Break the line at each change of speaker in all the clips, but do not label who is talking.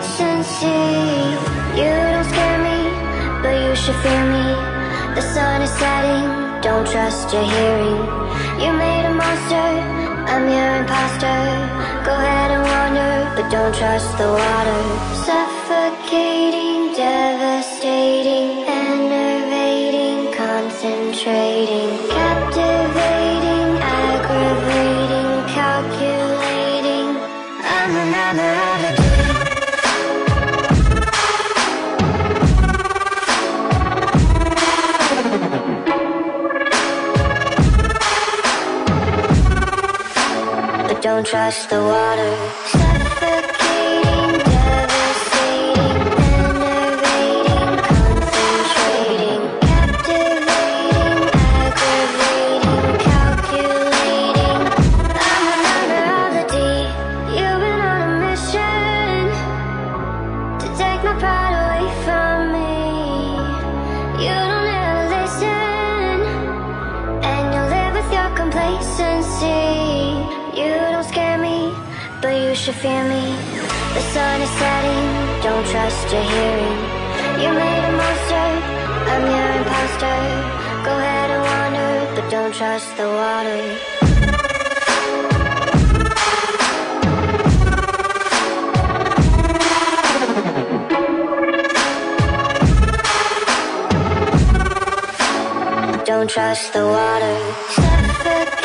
your. You don't scare me, but you should fear me. The sun is setting, don't trust your hearing. You made a monster, I'm your imposter. Go ahead and wander, but don't trust the water. Suffocating, devastating, enervating, concentrating, captivating, aggravating, calculating. I'm another of don't trust the water. Suffocating, devastating, enervating, captivating, aggravating, calculating. I'm a member of the. You've been on a mission to take my pride away from you fear me. The sun is setting, don't trust your hearing. You made a monster, I'm your imposter. Go ahead and wander, but don't trust the water. Don't trust the water. Suffocating,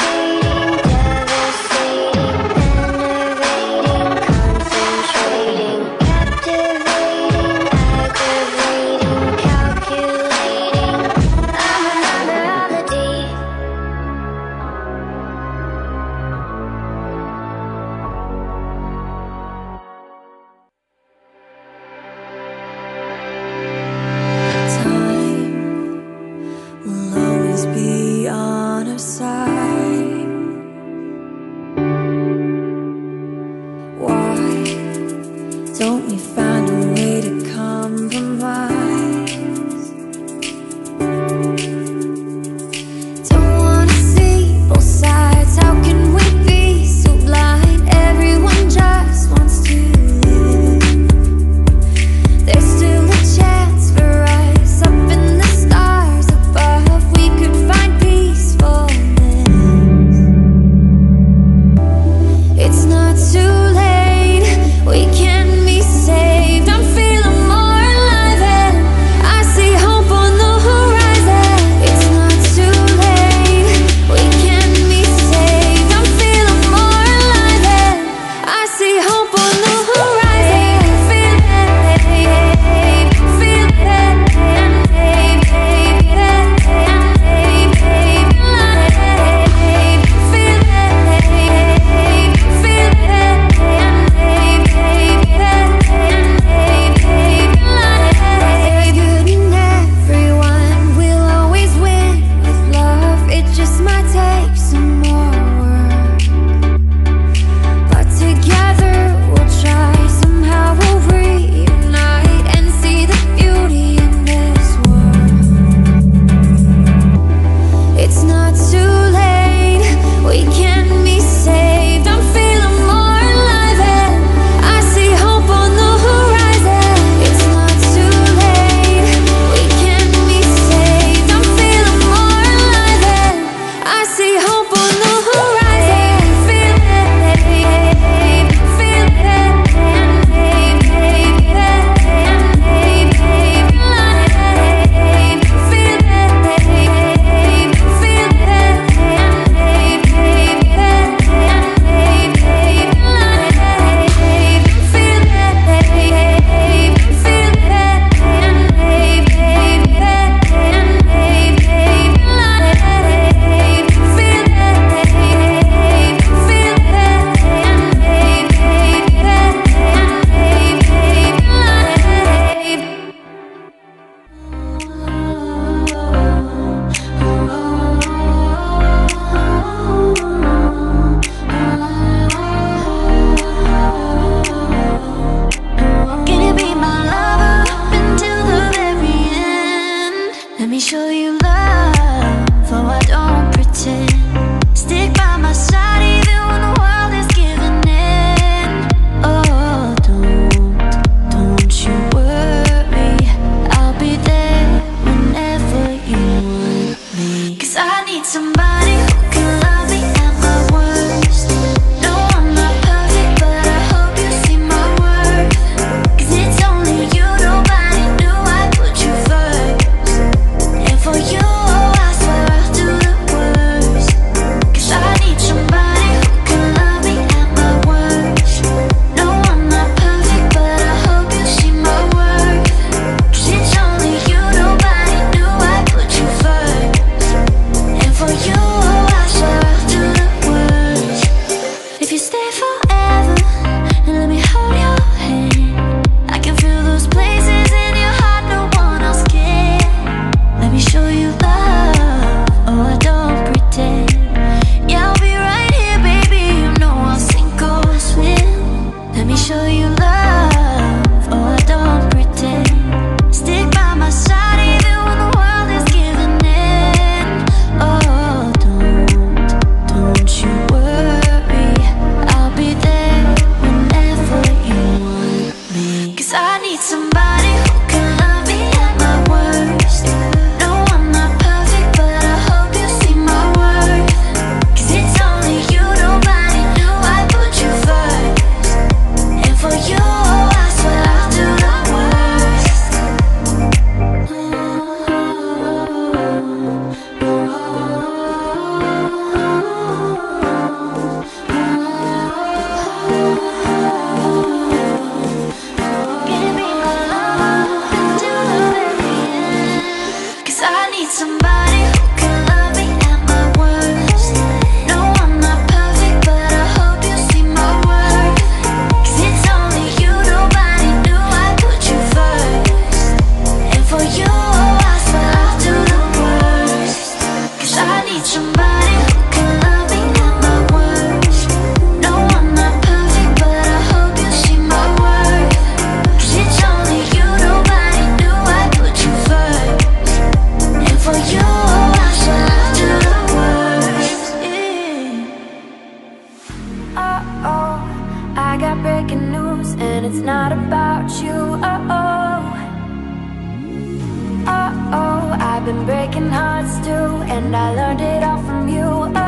I've been breaking hearts too, and I learned it all from you.